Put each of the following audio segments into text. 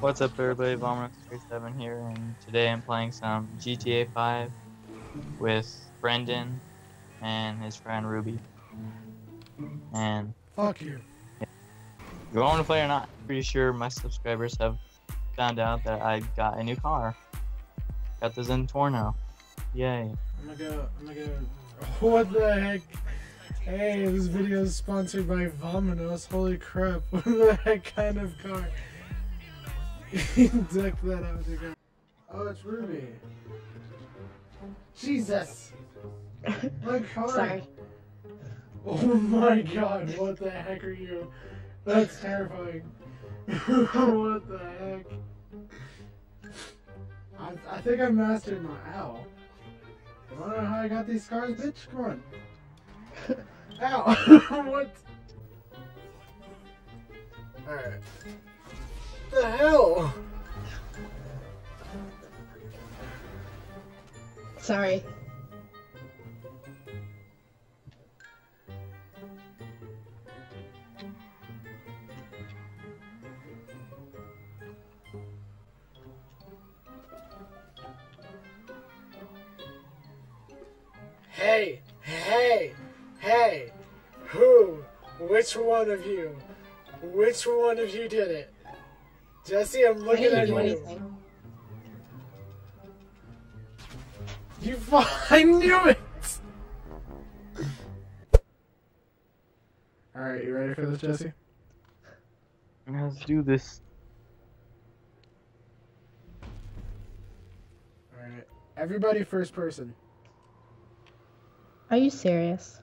What's up everybody, Vomit7 here, and today I'm playing some GTA 5 with Brendan and his friend Ruby. And Fuck you. you want to play or not, pretty sure my subscribers have found out that I got a new car. Got the Zentorno. Yay. I'm gonna go. I'm gonna go. What the heck? Hey, this video is sponsored by Vominos. Holy crap! What the heck kind of car? Duck that out to go. Oh, it's Ruby. Jesus! My car. Sorry. Oh my god! What the heck are you? That's terrifying. what the heck? I, I think I mastered my owl. I don't know how I got these scars, bitch. Come on. Ow! what? Alright. The hell? Sorry. Hey, hey, hey. Who? Which one of you? Which one of you did it? Jesse, I'm looking at do you. anything. You fu- I knew it! Alright, you ready for this, Jesse? Let's do this. Alright. Everybody first person. Are you serious?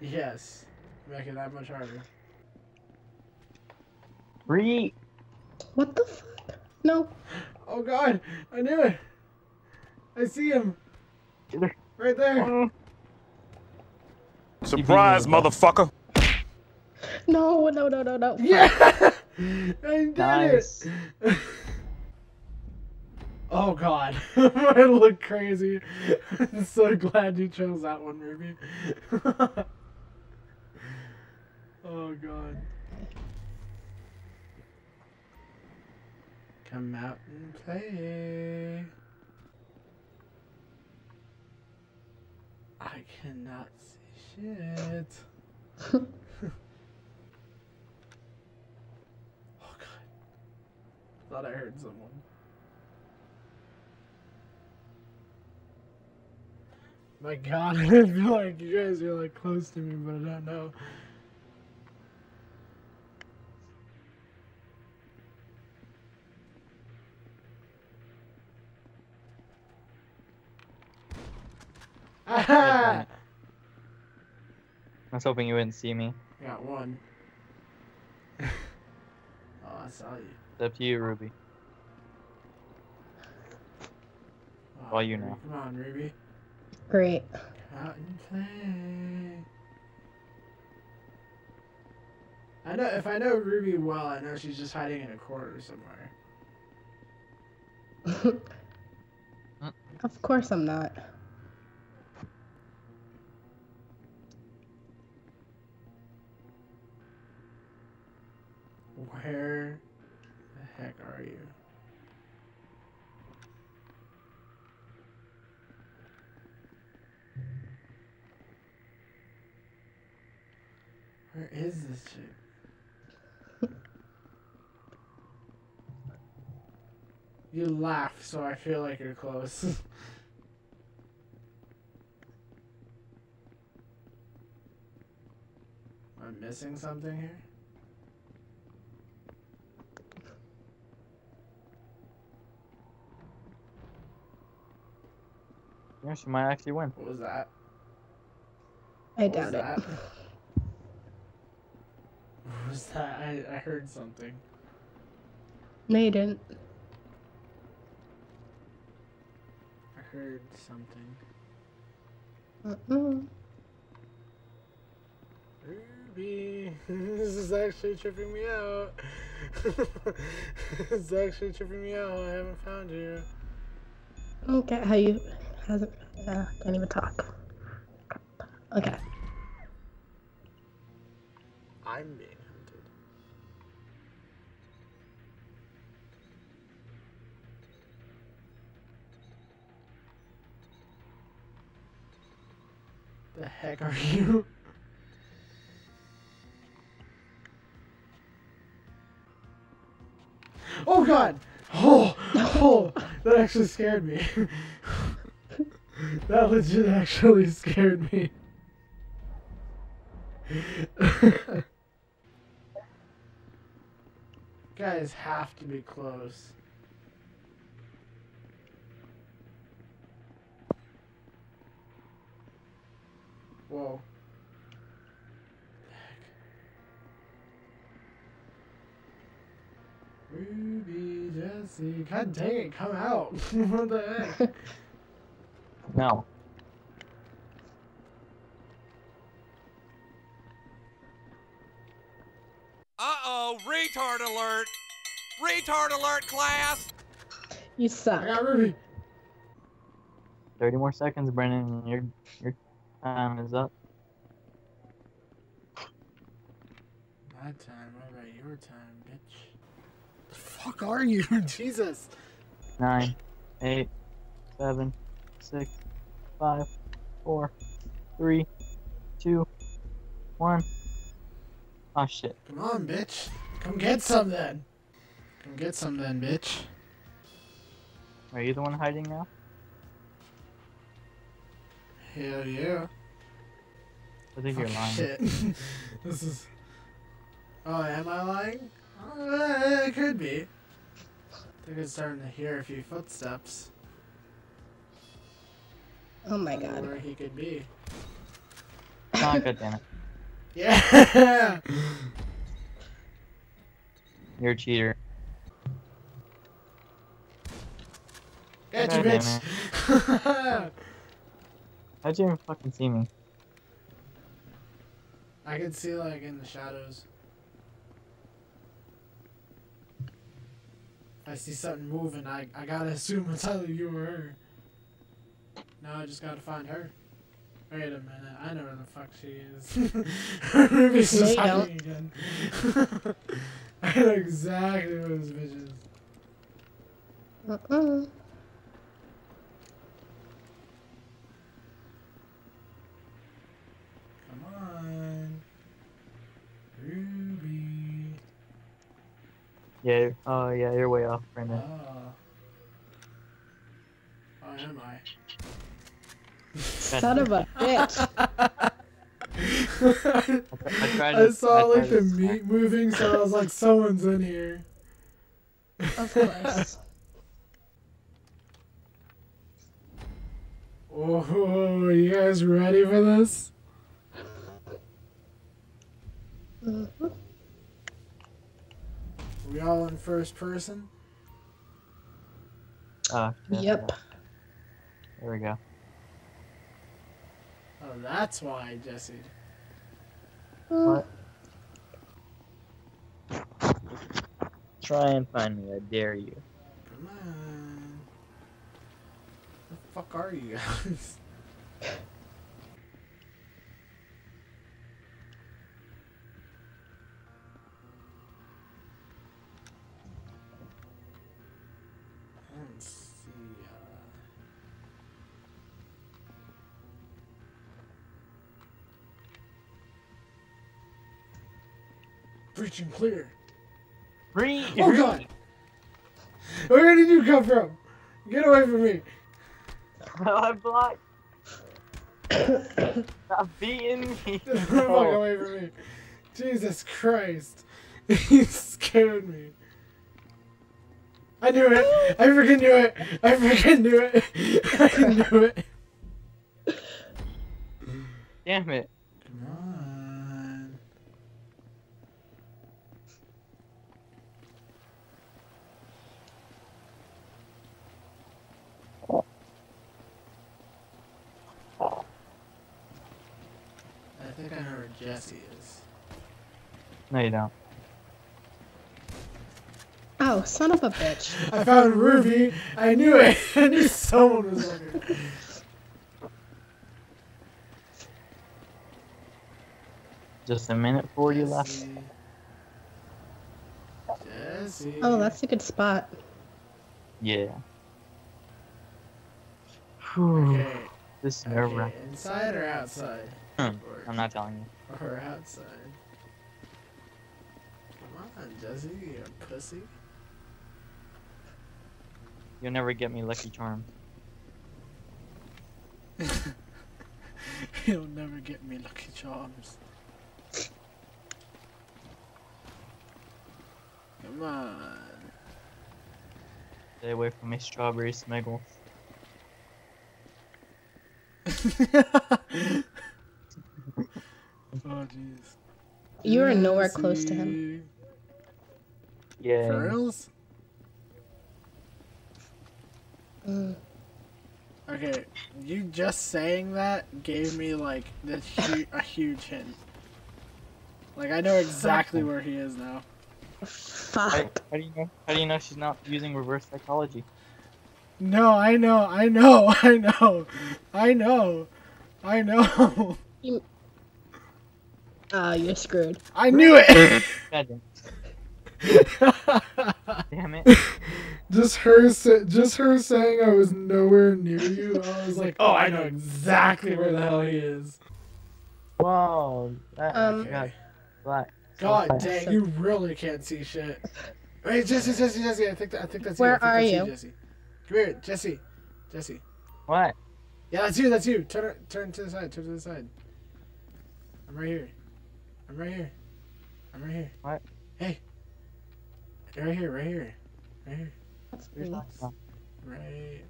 Yes. Make it that much harder. Three. What the fuck? No. Oh god! I knew it! I see him! Right there! Surprise, motherfucker. No, no, no, no, no. Yeah! I did Nice. it! oh god. I look crazy. I'm so glad you chose that one, Ruby. oh god. Come out and play. I cannot see shit. Oh god. Thought I heard someone. My god, I feel like you guys are like close to me, but I don't know. I was hoping you wouldn't see me. Got one. oh, I saw you. It's up to you, Ruby. Oh, Well, you Ruby, know. Come on, Ruby. Great. Come out and play. I know if I know Ruby well, I know she's just hiding in a corner somewhere. of course I'm not. Where the heck are you? Where is this chick? you laugh, so I feel like you're close. Am I missing something here? Yeah, she might actually win. What was that? I What was doubt it. that? What was that? I, I heard something. No, you didn't. I heard something. Mm-mm. Ruby, this is actually tripping me out. it's actually tripping me out. I haven't found you. Okay, how you? hasn't. Uh, can't even talk. Okay. I'm being hunted. The heck are you? oh god! Oh! Oh! That actually scared me. that legit actually scared me. Guys have to be close. Whoa. Ruby, Jesse, God dang it, come out. what the heck? No. Uh-oh, retard alert! Retard alert, class! You I suck. got Ruby. 30 more seconds, Brennan. Your your time is up. My time, what about your time, bitch? The fuck are you? Jesus. Nine, eight, seven, six, five, four, three, two, one. Oh shit. Come on, bitch. Come get some then. Come get some then, bitch. Are you the one hiding now? Hell yeah. I think you're Oh, lying. Shit. this is. Oh, am I lying? Uh, it could be. I think I'm starting to hear a few footsteps. Oh my god. Where he could be. Oh, god damn it. Yeah. You're a cheater. Get you, God damn bitch. How'd you even fucking see me? I can see like in the shadows. If I see something moving, I, I gotta assume it's either you or her. Now I just gotta find her. Wait a minute, I know where the fuck she is. Ruby's No, just you don't. hiding again. I know exactly where this bitch is. Uh-uh. Come on. Ruby. Yeah. Oh yeah, you're way off, Oh. Brendan. Oh, am I? Son of a bitch. I tried I saw I like tried the to- meat moving, so I was like, someone's in here. Of course. Oh, you guys ready for this? Mhm. we all in first person? Oh, shit. Yep. There we go. Oh, that's why, Jesse. What? Try and find me. I dare you. Come on. Where the fuck are you guys? Preaching clear. Free. Oh god! Where did you come from? Get away from me! I blocked. Stop beating me. Get the fuck oh. away from me! Jesus Christ! You scared me. I knew it! I freaking knew it! I freaking knew it! I knew it! Damn it. Think I know where Jesse is. No, you don't. Oh, son of a bitch. I found Ruby! I knew it! I knew someone was over here. Just a minute 40 left. Jesse. Jesse. Oh, that's a good spot. Yeah. Whew. Okay. This is nerve Okay, inside or outside? Hmm, I'm not telling you. Or outside? Come on, Jesse, you pussy. You'll never get me Lucky Charms. He'll never get me Lucky Charms. Come on. Stay away from me, strawberry smiggle. jeez. You are nowhere close to him. Yeah. For reals? Mm. Okay, you just saying that gave me like this hu- a huge hint. Like I know exactly where he is now. How, Fuck. how do you know? How do you know she's not using reverse psychology? No, I know, I know, I know, I know, I know. Ah, you're screwed. I knew it. Damn, damn it. just her, sa- just her saying I was nowhere near you. I was like, oh, I know exactly where the hell he is. Whoa. That Um, got black. God fast. dang, you really can't see shit. Wait, Jesse, Jesse, Jesse. I think that, I think that's Where you. I think are that's you? Jesse. Come here, Jesse. Jesse. What? Yeah, that's you. That's you. Turn, turn to the side. Turn to the side. I'm right here. I'm right here. I'm right here. What? Hey. Right here. Right here. Right here. That's You're me. talking about- Right.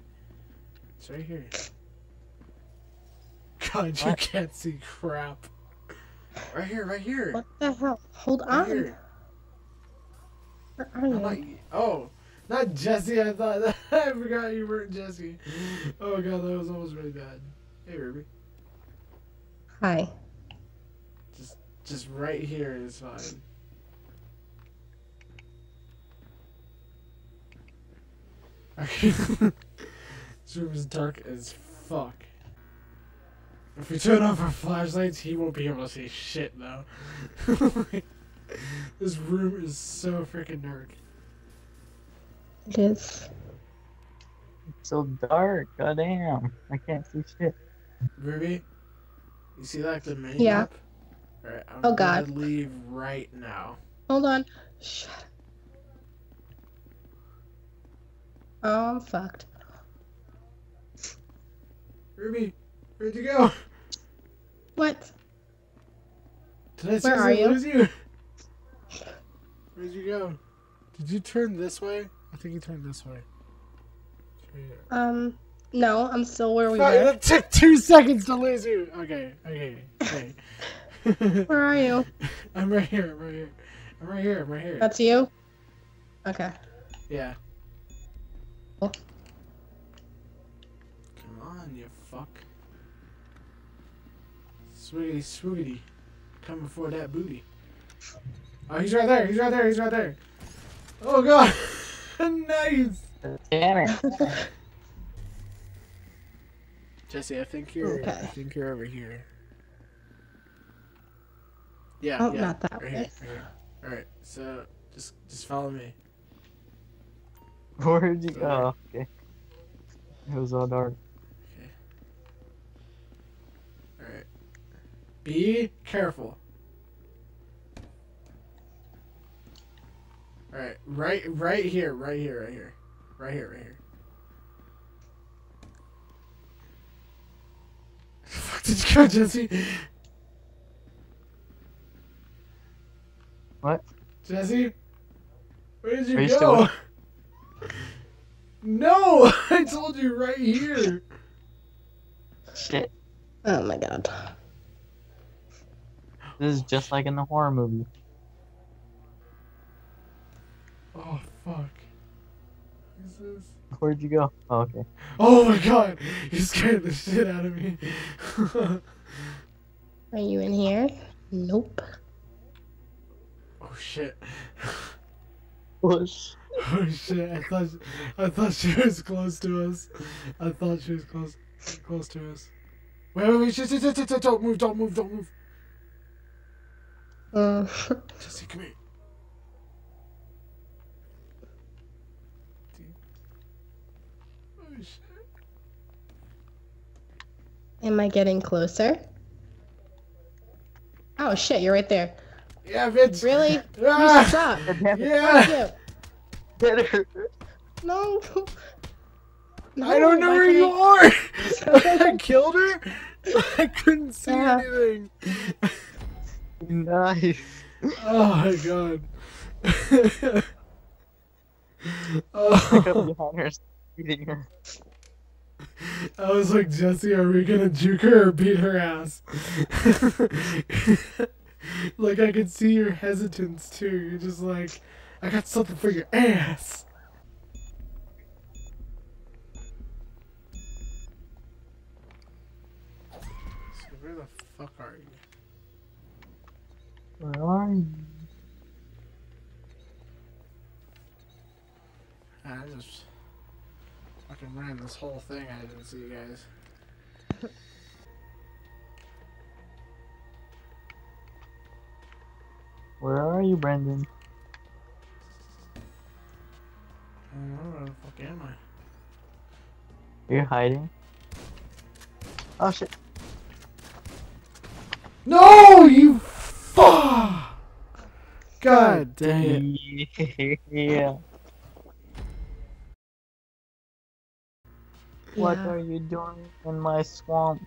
It's right here. God, you What? can't see crap. Right here. Right here. What the hell? Hold Right on. here. Where are I'm you? not, oh, not Jesse. I thought I forgot you weren't Jesse. Oh god, that was almost really bad. Hey, Ruby. Hi. Just, just right here is fine. Okay. this room is dark as fuck. If we turn off our flashlights, he won't be able to see shit though. this room is so freaking dark. It is. It's so dark. God damn. I can't see shit. Ruby, you see like the mini Yeah. map? Alright, I'm Oh, gonna God. leave right now. Hold on. Shut up. Oh, I'm fucked. Ruby, where'd you go? What? Did I Where are you? lose you? Where'd you go? Did you turn this way? I think you turned this way. Um, no, I'm still where we Fuck, were. that took two seconds to lose you. Okay, okay, okay. Where are you? I'm right here. I'm right here. I'm right here. I'm right here. That's you? Okay. Yeah. Oh. Come on, you fuck. Swiggity swoogity. Coming for that booty. Oh, he's right there. He's right there. He's right there. Oh, God. nice. Damn it. Jesse, I think you're. Okay. I think you're over here. Yeah. Oh, yeah. not that right way. Here, right here. All right. So just just follow me. Where'd you go? Oh, okay. It was all dark. All right. Be careful. All right. Right. Right here. Right here. Right here. Right here. Right here. Fuck did you go, Jesse? What? Jesse? Where did you Are you go? still- No! I told you right here. Shit. Oh my god. This is just like in the horror movie. Oh fuck. What is this? Where'd you go? Oh, okay. Oh my god! You scared the shit out of me. Are you in here? Nope. Oh shit. Push. Oh shit! I thought I thought she was close to us. I thought she was close close to us. Wait, wait, wait! Shit, shit, shit, shit, shit, don't move! Don't move! Don't move! Uh, Jesse, come here. Oh shit! Am I getting closer? Oh shit, you're right there. Yeah, bitch. Really? You Ah, suck. yeah. You. Get her. No. I don't know where you are. I killed her. I couldn't see Yeah. anything. Nice. Oh my god. Pick up oh, behind her, beating her. I was like, Jesse, are we gonna juke her or beat her ass? Like I could see your hesitance too. You're just like, I got something for your ass. So where the fuck are you? Where are you? I just fucking ran this whole thing. I didn't see you guys. Where are you, Brendan? I don't know where the fuck am I? You're hiding. Oh shit. No, you fuck! God dang it. yeah. What Yeah. are you doing in my swamp?